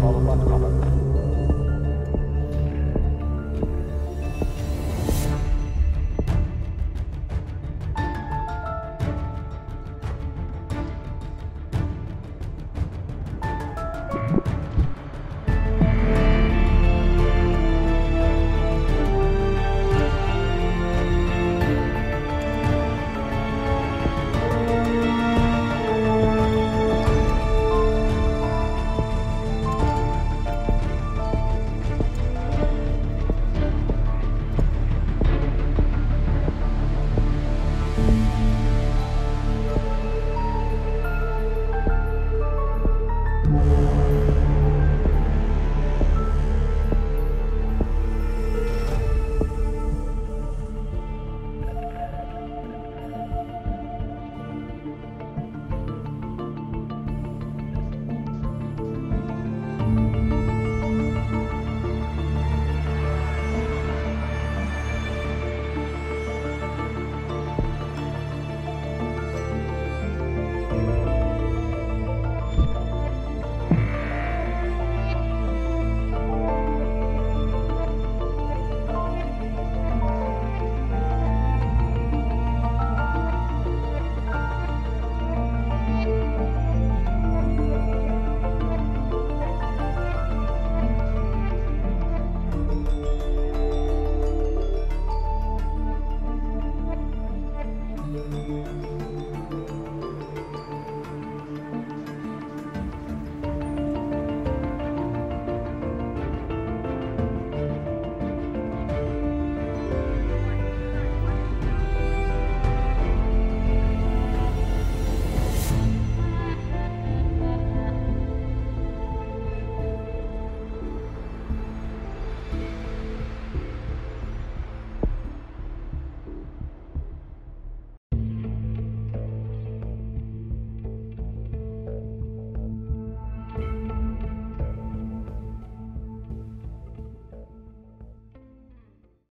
Bus coming.